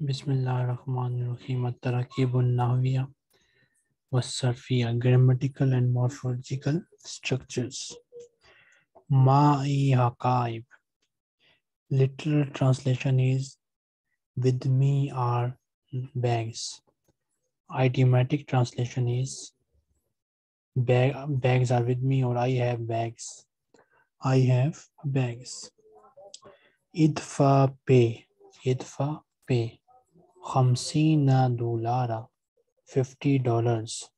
बिस्मिल्लाम तरकीबनाविया वफ़िया grammatical and morphological structures माईब literal translation is with me are bags idiomatic translation is bags are with me और I have bags I have bags इतफा पे इतफा पे خمسين دولارا 50 dollars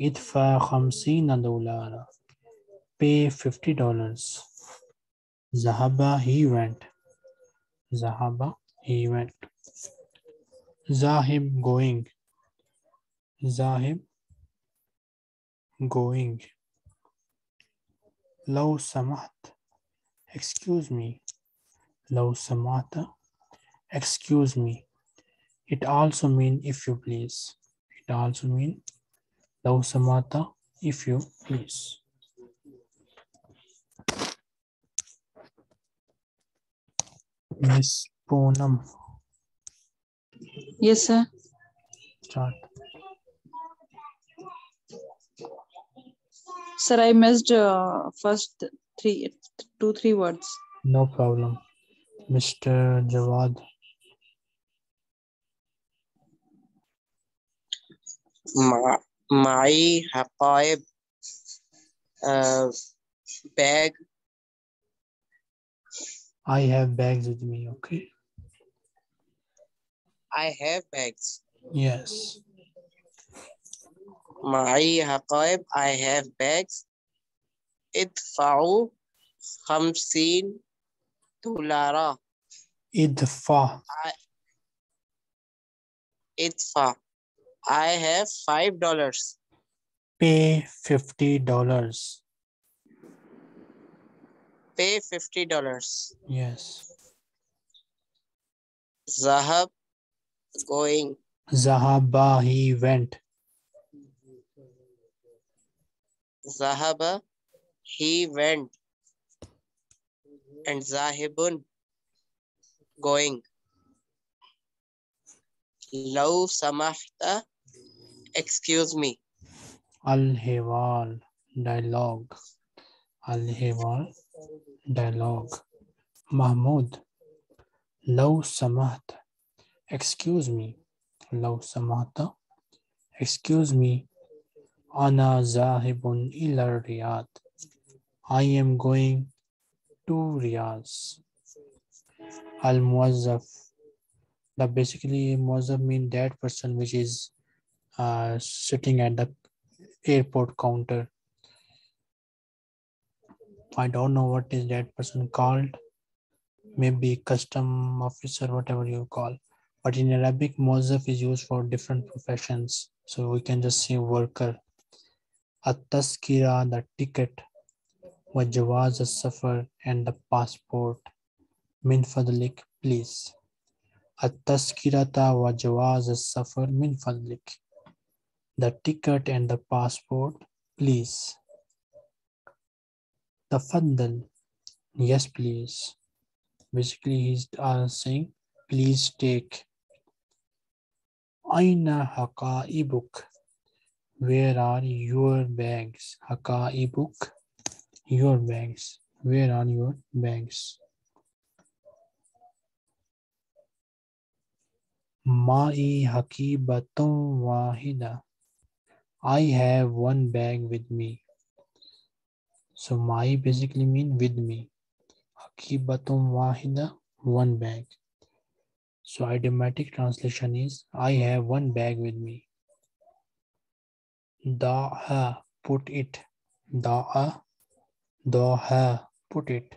ادفع خمسين دولارا pay 50 dollars ذهب he went ذهب he went ذاهب going ذاهب going لو سمحت excuse me لو سمحت excuse me it also mean if you please. It also mean law samata if you please. Miss Poonam, Yes, sir. start. Sir, I missed uh, first three, two, three words. No problem. Mr. Jawad, معي حقائب uh, bag I have bags with me, okay? I have bags Yes. معي حقائب I have bags ادفعوا خمسين دولارا Idfa, ادفع I have five dollars. Pay fifty dollars. Pay fifty dollars. Yes. Zahab going. Zahaba he went. Zahaba he went. And Zahibun going. Lau samahta excuse me Al-Hiwal, dialogue. Al-Hiwal, dialogue. Mahmud, Law Samahta, excuse me. Law Samahta, excuse me. Ana Zahibun ila Riyadh. I am going to Riyadh. Al-Muazzaf, the basically Muazzaf means that person which is uh, sitting at the airport counter. I don't know what is that person called. Maybe custom officer, whatever you call. But in Arabic, Muazzaf is used for different professions. So we can just say worker. At-taskira, the ticket. Wajawaz al-safar and the passport. Min fadlik, please. At-taskirata wajawaz al-safar min fadlik the ticket and the passport, please. Tafaddal. Yes, please. Basically, he's uh, saying, please take. Aina haqa'ibuk. Where are your bags? Haqa'ibuk. Your bags. Where are your bags? Ma'i haqibatun wahida. I have one bag with me. So my basically mean with me. Hakibatum wahida, one bag. So idiomatic translation is I have one bag with me. Da'a, put it. Da'a, da'a, put it.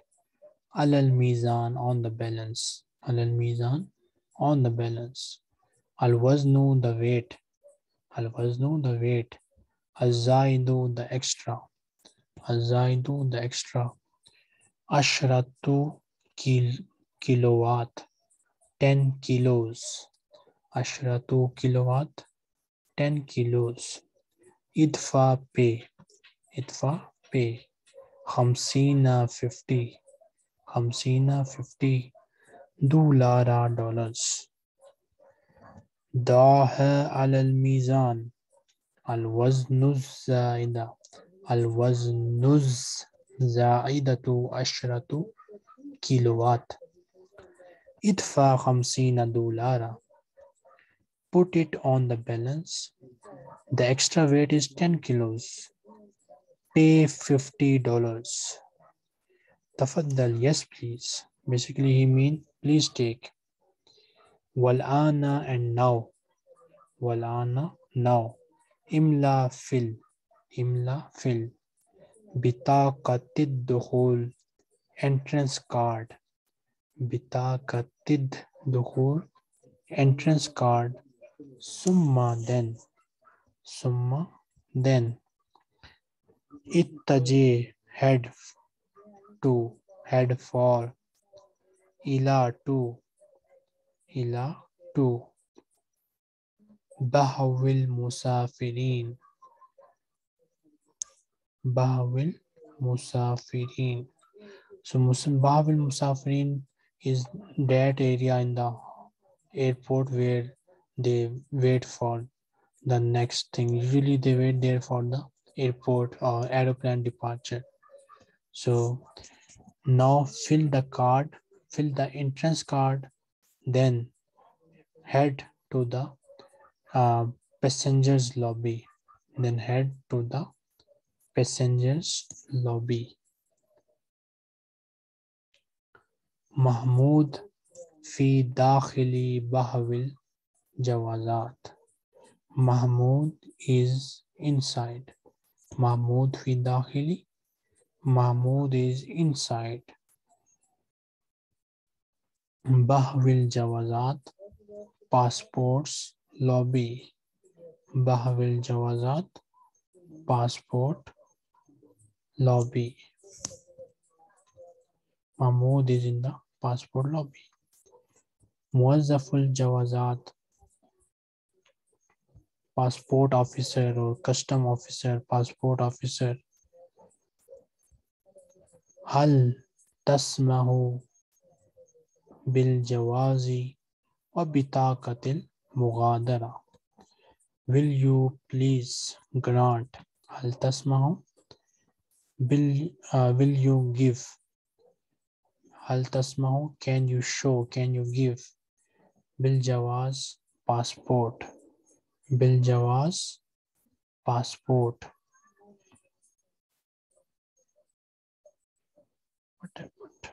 Alal mizan, on the balance. Alal mizan, on the balance. Al waznu, the weight. Al waznu, the weight. Al zaidu, the extra. Al zaidu, the extra. Ashratu kil, kilowatt. 10 kilos. Ashratu kilowatt. 10 kilos. Idfa pay. Idfa pay. Khamsina 50. Khamsina 50. Dulara dollars. ضعها على الميزان الوزن الزائدة الوزن الزائدة عشرة كيلوات ادفع خمسين دولارا put it on the balance the extra weight is 10 kilos pay 50 dollars تفضل yes please basically he mean please take والآن and now والآن now इमला fill इमला fill बिताकतिद दखूल entrance card बिताकतिद दखूल entrance card सुम्मा then सुम्मा then इतजे head to head for इला टू इला to Bahawil Musafirin. Bahawil Musafirin. So Bahawil Musafirin is that area in the airport where they wait for the next thing. Usually they wait there for the airport or aeroplane departure. So now fill the card, fill the entrance card, then head to the uh, passengers lobby then head to the passengers lobby محمود في داخل بهو الجوازات محمود is inside محمود في داخل محمود is inside بهو الجوازات passports lobby, बहाविल जवाजात, passport, lobby. महमूद is passport lobby. मुजफ्फुल जवाजात, passport officer और custom officer, passport officer. हल तस्महू बिल जवाजी और बिताकतिल المغادرة? Will you please grant? هل تسمح بال, uh, will you give? هل تسمح can you show can you give بالجواز passport بالجواز passport what happened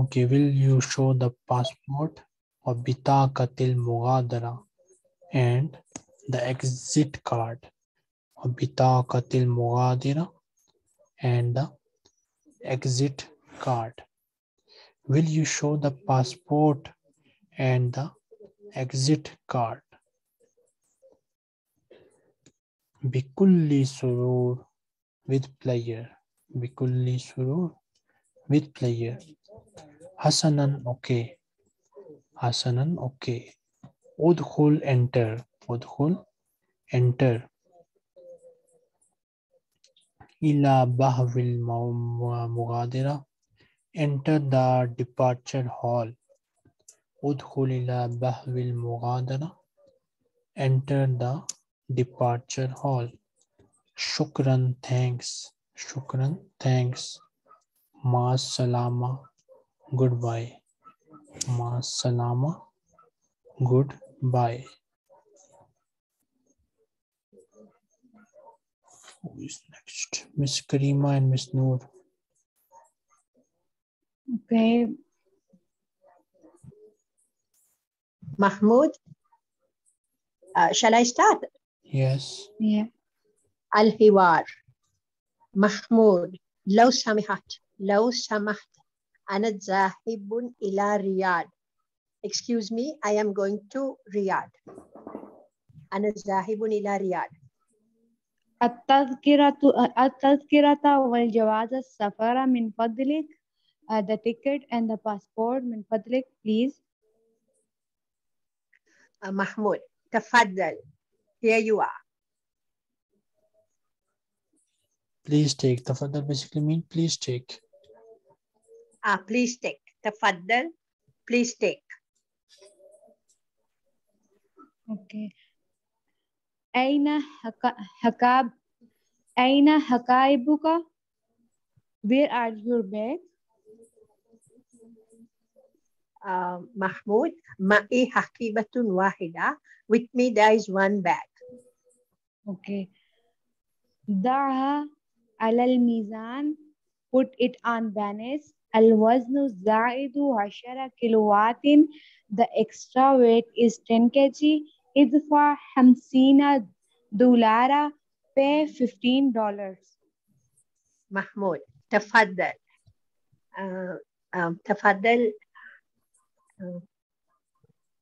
okay will you show the passport or bitaqatil mughadara and the exit card. Or bitaqatil mughadira and the exit card. Will you show the passport and the exit card? Bikulli surur with player. Bikulli surur with player. Hasanan okay. आसनन okay उदखुल enter उदखुल enter इला बहविल enter the departure hall उदखुल इला बहविल enter the departure hall शुक्रन thanks शुक्रन थैंक्स मा सलामा goodbye السلامة goodbye Who is next? Miss Karima and Miss Noor. Okay. Mahmoud, uh, shall I start? Yes. Yeah. الحوار محمود لو سمحت لو سمحت أنا ذاهب إلى رياض Excuse me, I am going to رياض أنا ذاهب إلى رياض التذكرة التذكرة والجواز السفر من فضلك uh, the ticket and the passport من فضلك please uh, محمود تفضل here you are Please take. Tafadhal basically mean please take. Ah, please take. Tafaddal, please take. Okay. Aina hakab. Aina hakaibuka. Where are your bags? Uh, Mahmoud, ma'i hakibatun wahida. With me, there is one bag. Okay. Daha alal mizan. Put it on balance. الوزن الزائد عشرة كيلوات. The extra weight is 10 kg. ادفع خمسين دولار. Pay 15 dollars. Mahmoud, tafaddal. Uh, um, tafaddal. uh,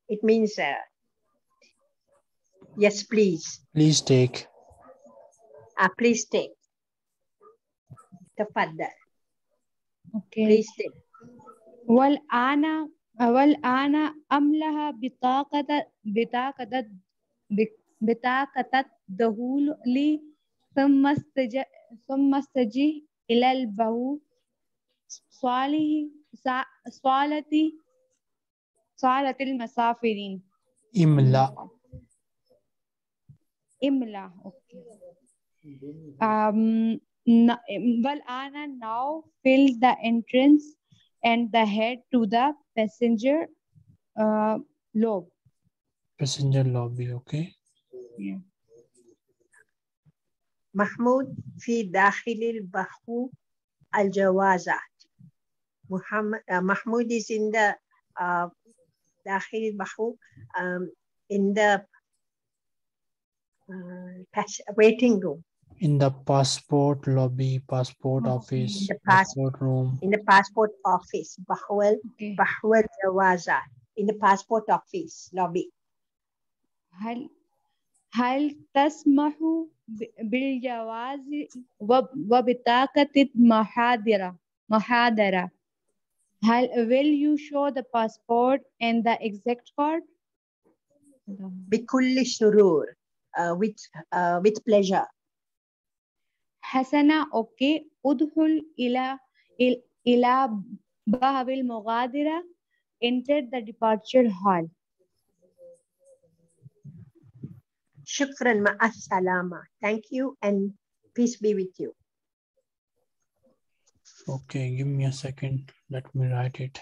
it means uh, yes, please. Please take. Uh, please take. Tafaddal. Take. والآن والآن أملها بطاقة بطاقة بطاقة الدخول لي ثم استج ثم استجي إلى البو صالح صالة صالة المسافرين إملا. إملا أوكي n- والآن now fill the entrance and the head to the passenger uh, lobe. Passenger lobby, okay? محمود في داخل البحو الجوازات محمد uh, Mahmoud is in the uh, داخل البحو um, in the uh, pass- waiting room In the passport lobby, passport Okay. office, The pass- passport room. in the passport office بحو ال- Okay. بحو الجوازات in the passport office lobby هل هل تسمح ب- بالجواز وب- وبطاقة محاضرة محاضرة هل will you show the passport and the exact card بكل سرور uh, with uh, with pleasure حسنا اوكي ادخل الى إل- الى باب المغادرة enter the departure hall شكرا مع السلامة thank you and peace be with you Okay, give me a second. Let me write it.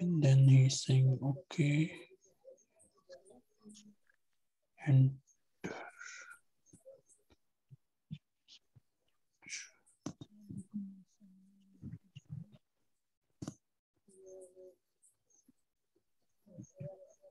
And then he's saying, okay. And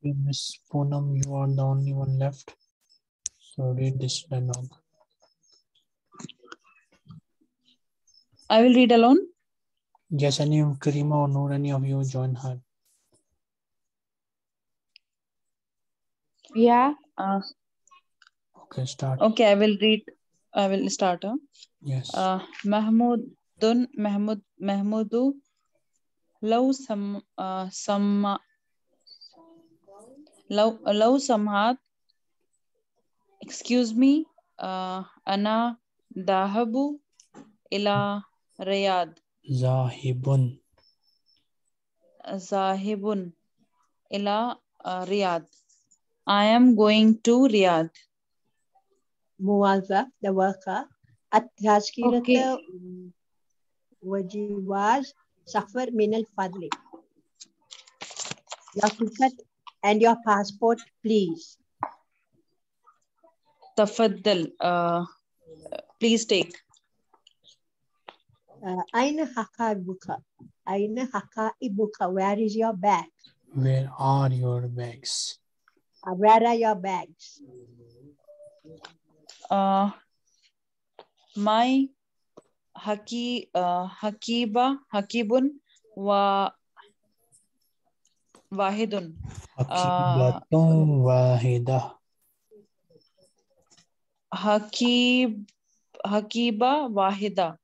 Okay, Miss Poonam, you are the only one left. So read this dialogue. I will read alone. Yes, any of Karima or Noor, any of you join her. yeah Uh, Okay, start. okay, I will read. I will start. Huh? Yes. Uh, Mahmudun Mahmud Mahmudu لو سم uh, سم لو لو سمحت excuse me uh, أنا ذاهب إلى رياض Zahibun. ذاهب إلى uh, Riyadh. I am going to Riyadh. موظف the worker التذكرة Okay. وجواز سفر من الفضل your ticket and your passport please Tafaddal. Uh, please take. uh, أين حقائبك أين حقائبك where is your bag Where are your bags? Uh, where are your bags Uh, my Haki, uh, Hakiba, Hakibun wa wahidun. Hakibatun wahidah. Hakib, hakiba wahida.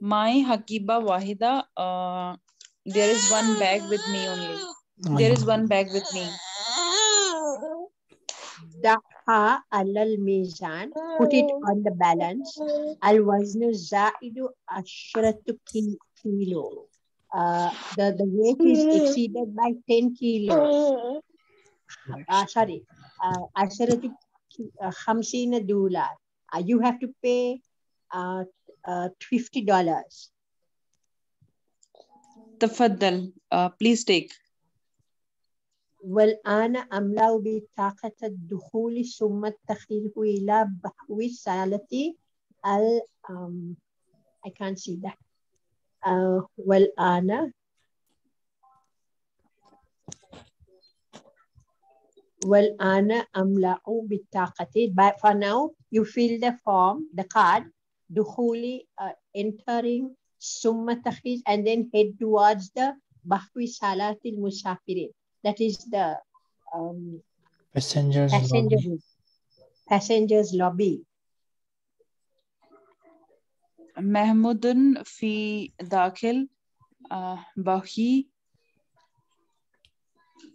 My hakiba wahida. Uh, there is one bag with me only. There is one bag with me. Daha al mizan. Put it on the balance. Al waznu zaidu ashratu kilo uh, the, the weight is exceeded by 10 kilos uh, sorry uh, عشرة كي- uh, خمسين دولار uh, you have to pay uh, uh, $50 Tafaddal. Uh, please take. والآن أملأ بطاقة الدخول ثم التخيله إلى بحو سالة ال um, I can't see that uh, والآن والآن أملأ بطاقتي But for now you fill the form the card دخولي uh, entering ثم التخيل and then head towards the بحو سالة المسافرين that is the um, Passengers passenger lobby. room, passengers lobby. محمود في داخل آه، بحي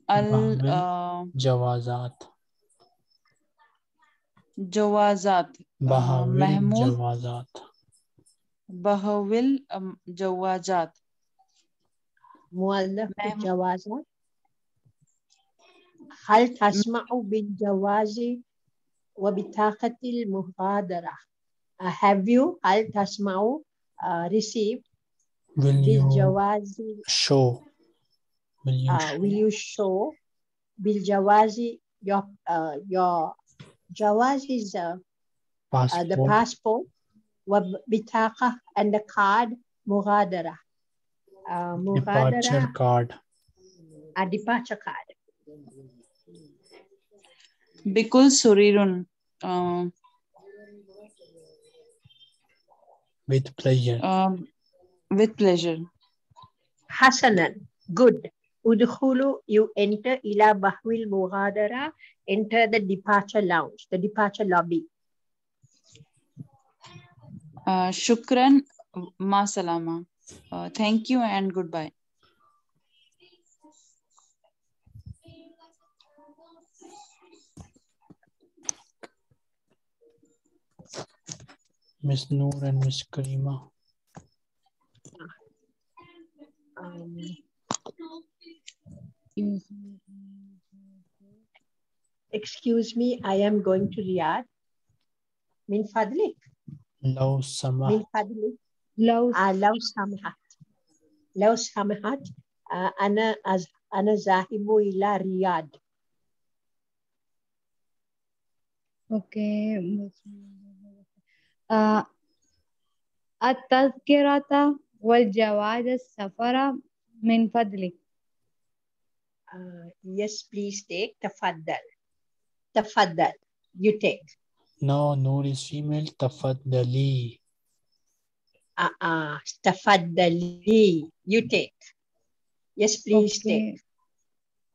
الجوازات آه، جوازات. محمود جوازات. آه، بهول جوازات. مؤلف هل تسمع بالجواز وبطاقة المغادرة Uh, have you al tasmau uh, received will bil jawazi? show? Will you, uh, show? will you show bil jawazi your uh, your Jawazi is uh, passport. Uh, the passport bitaka and the card mughadara. Uh, departure card. A departure card. Bikul surirun uh, With pleasure. Um, with pleasure. Hasanan. Good. Udhulu, you enter ila bahwil mughadara, enter the departure lounge, the departure lobby. Uh, shukran, masalama. Uh, thank you and goodbye. Miss Noor and Miss Karima um, excuse me I am going to Riyadh من فضلك لو سمحت من فضلك لو آه لو سمحت لو سمحت آه أنا أز أنا ذاهب إلى رياض اوكي آه التذكرة والجواز السفر من فضلك uh, yes please take تفضل تفضل you take no Noor is female تفضلي uh, uh, تفضلي you take yes please take Okay.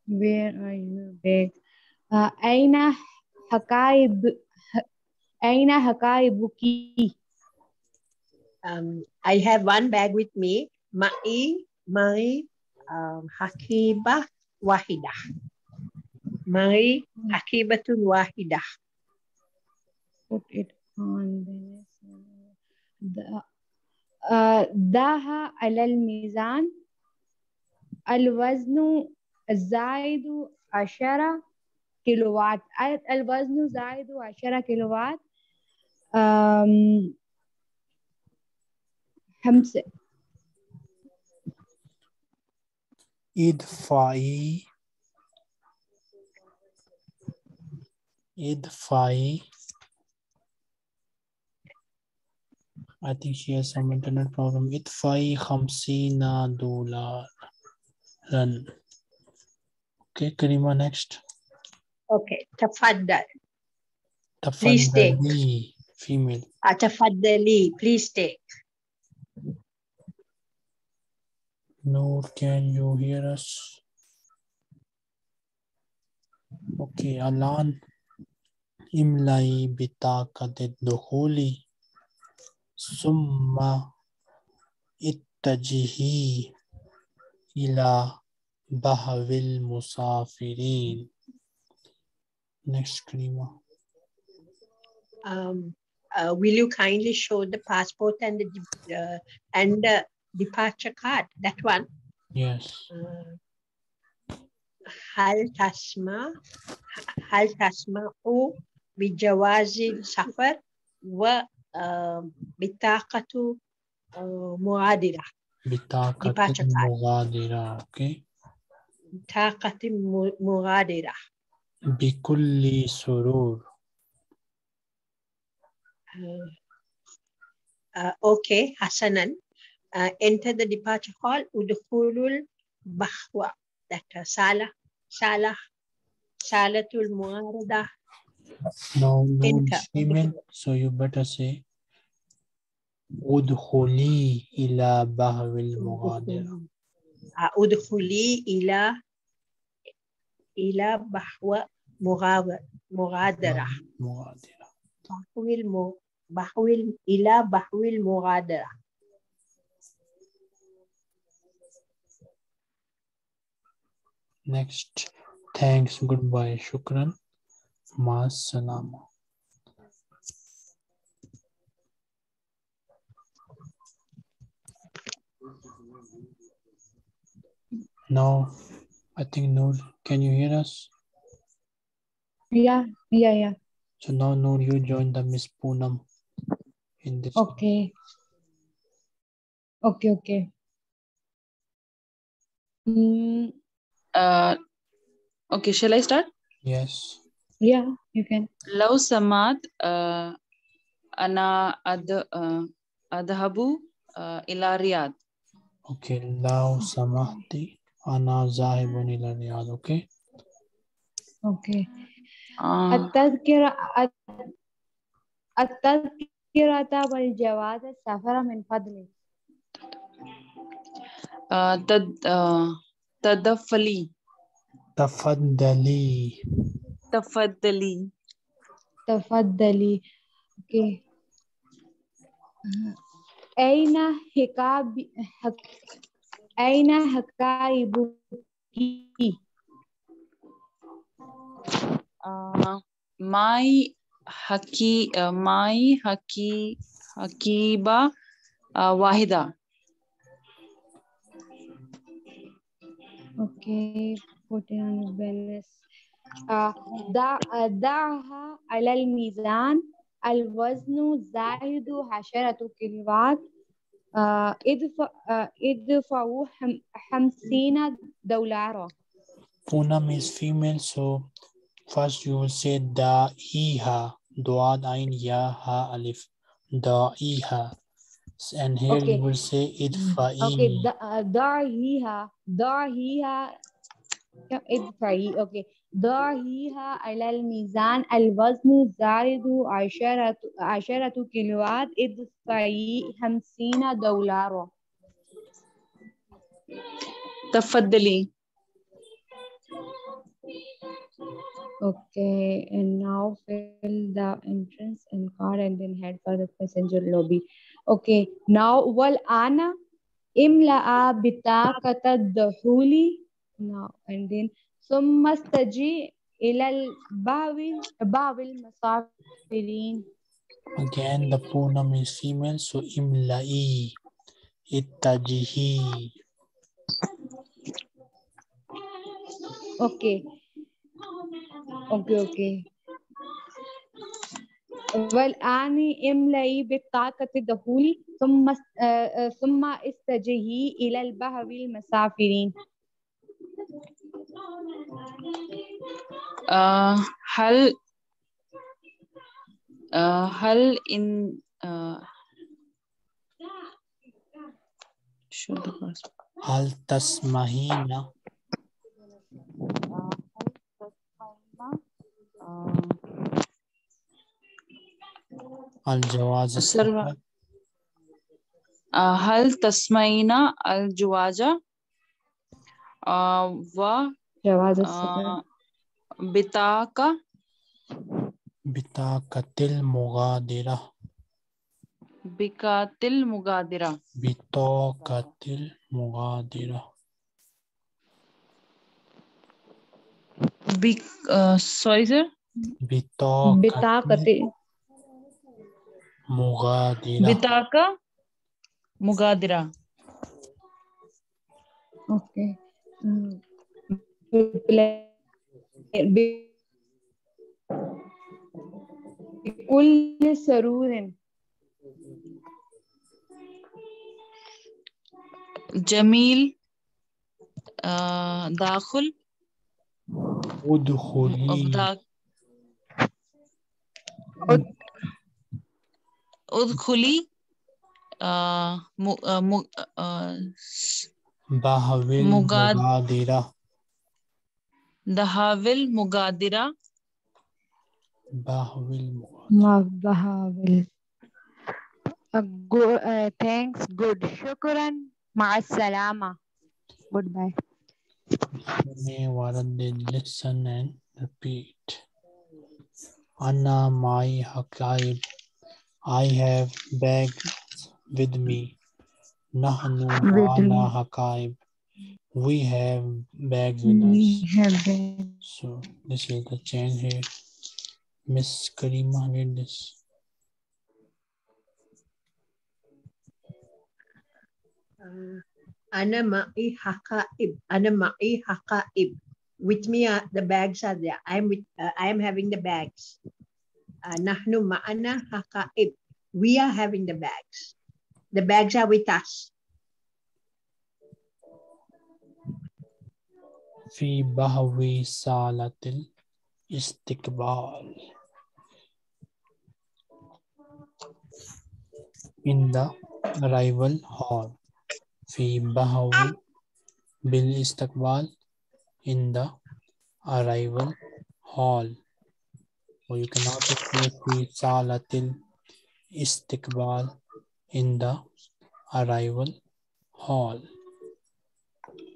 Where are you back? آه أين حقائب أين حقائبك؟ um, I have one bag with me معي معي um, حقيبة واحدة معي حقيبة واحدة Put it on the the- آه ضعها على الميزان الوزن الزائد عشرة كيلووات ال- الوزن زائد عشرة كيلووات أم، خمسة ادفعي ادفعي I think she has some internet problem. ادفعي خمسين دولار run. Okay, Karima, next. Okay. تفضل. Please take. تفضلي female. Atafadali, please take. Noor, can you hear us? Okay, Alan. Imlai bitaka de dhuli. Summa ittajihi ila bahavil musafirin. Next, Karima. Um, uh, will you kindly show the passport and the de- uh, and the departure card? That one. Yes. Uh, هل تسمع هل تسمع بجواز السفر وبطاقة مغادرة بطاقة Departure card. مغادرة. Okay. بطاقة م- مغادرة بكل سرور. uh, okay, Hasanan, uh, enter the departure hall, Udhulul Bahwa, that uh, Salah, Salah, Salatul Muarada. No, no, enter. so you better say Udhuli ila Bahwil Muradira. Udhuli uh, ila ila Bahwa Muradira. Muradira. بحو الم... بحو ال... إلى بحو المغادرة Next. Thanks. Goodbye. Shukran. Ma salama. Now, I think Noor, can you hear us? Yeah, yeah, yeah. So now, no, you join the Miss Poonam in this. Okay. Okay, okay. Mm, uh, okay, shall I start? Yes. Yeah, you can. Love Samad, uh, Ana ad, uh, Adhabu, uh, Ila Okay, Love Samahti, Ana Zahibun Ila okay? Okay. آه، التذكرة الت- التذكرة والجواز السفر من فضلك آه، تد آه، تدفلي تفضلي. تفضلي تفضلي اوكي أين حكاب حك... أين حكايبك آه، ماي حكي آه، ماي حكي حكيبة آه، واحدة اوكي put it on the balance. آه، ضع ضعها على الميزان الوزن زائد عشرة كيلوات آه، ادفع آه، ادفعوا خم- خمسين دولارا Poonam is female, so first you will say da'iha, duad ain ya ha alif, da'iha. And here Okay. you will say idfa'i. اوكي ض- آه، ضعيها ضعيها ادفعي اوكي ضعيها على الميزان الوزن زائد عشرة عشرة كيلوات ادفعي خمسين دولارا تفضلي Okay, and now fill the entrance and car and then head for the passenger lobby. Okay, now wal ana imla'a bitaqata dahuli. Now, and then summa staji ilal bawil bawil masafirin. Again, the pronoun is female, so imla'i ittajihi. Okay. أوكي أوكي والآن املئي بطاقة الدخول ثم آه، آه، ثم استجهي إلى البحر المسافرين. آه هل آه هل إن آه شو the first هل تسمحين؟ अलजवाज हल तस्मैना अलजवाजा व बिताका बिताकतिल मुगादिरा। बिकातिल मुगादिरा। बिताकतिल मुगादिरा। बिक sorry sir बिताकतिल बिताका मुगादिरा okay कुल जमील दाखुल उदखुली مغادرة بطاقة مغادرة اوكي أمم. بلا- ب- بكل سرور جميل آه داخل ادخلي دا- ادخلي آه م, آه م, آه بهو مغاد- المغادرة دهاول مغادرة بهو المغادرة بهاول thanks good شكرا مع السلامة goodbye may ورد listen and repeat أنا معي حقائب I have bags with me. Nahnu ala haqaib. We have bags with we us. Have bags. So this is the change here. Miss Karima read this. Uh, ana ma'i haqaib. Ana. With me, uh, the bags are there. I'm with. Uh, I am having the bags. uh, نحن معنا حقائب we are having the bags the bags are with us في بهو صالة الاستقبال in the arrival hall في بهو بالاستقبال in the arrival hall or you cannot include fi Salatin. Istikbal in the arrival hall.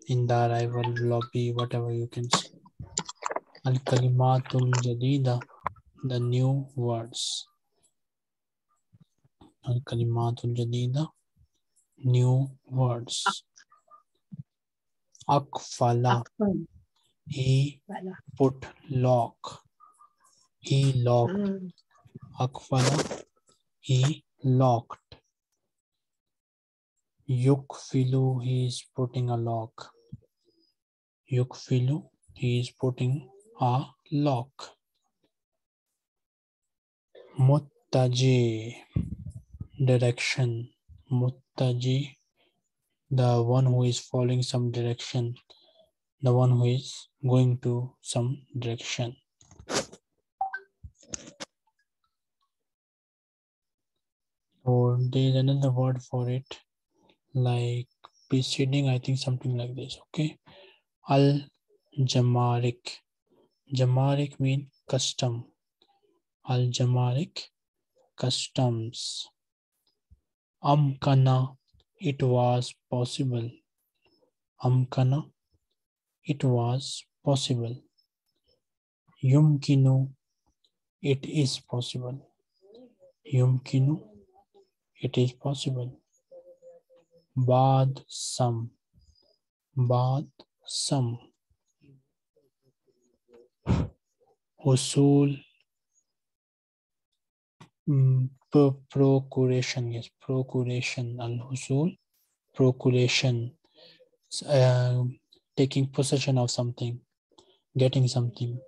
In the arrival lobby whatever you can say. Al kalimatul jadida the new words. Al kalimatul jadida new words. Akfala. He put lock he locked. Hmm. Akfala, he locked. Yukfilu, he is putting a lock. Yukfilu, he is putting a lock. Muttaji, direction. Muttaji, the one who is following some direction. The one who is going to some direction. Or there is another word for it like preceding i think something like this okay? Al jamarik jamarik mean custom. Al jamarik customs. Amkana it was possible. Amkana it was possible. Yumkinu it is possible. Yumkinu it is possible. Bad some bad some usul. Mm, procuration yes procuration al husul procuration. Uh, taking possession of something getting something.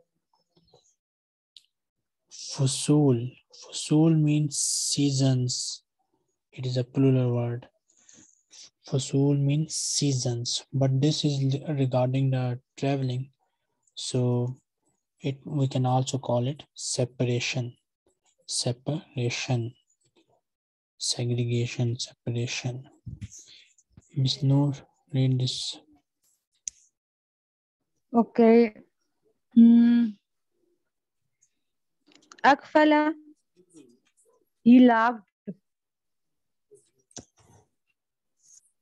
Fusul. Fusul means seasons. It is a plural word. Fusul means seasons, but this is regarding the traveling. So it we can also call it separation. Separation. Segregation, separation. Miss Noor, read this. Okay. Hmm. Akfala. He.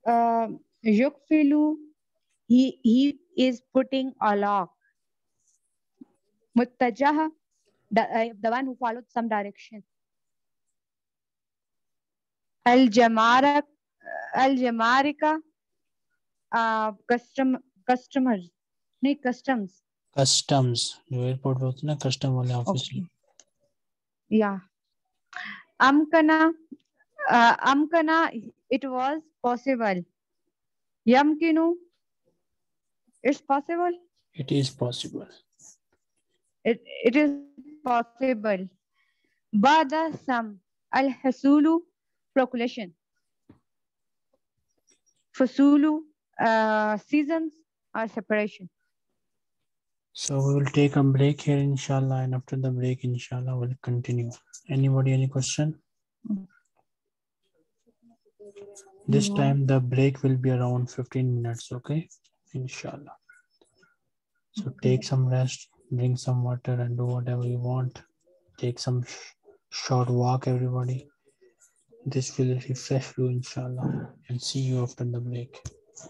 Uh, Yukfilu. He he is putting a lock. Muttajaha. The, uh, the one who followed some direction. Al Jamarak. Al Jamarika. Uh, custom customers. नहीं customs. Customs. जो airport पे होते हैं ना custom वाले office Okay. Yeah. Amkana, uh, Amkana, it was possible. Yamkinu, it's possible. It is possible. It, it is possible. Bada Sam, Al Hasulu, proclamation. Fasulu, uh, seasons or separation. So we will take a break here, inshallah, and after the break, inshallah, we'll continue. Anybody, any question? This No. time the break will be around 15 minutes, okay? Inshallah. So take some rest, drink some water, and do whatever you want. Take some sh- short walk, everybody. This will refresh you, inshallah, and see you after the break.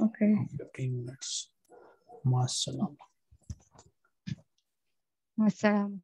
Okay. 15 minutes. Masalam. Wassalam.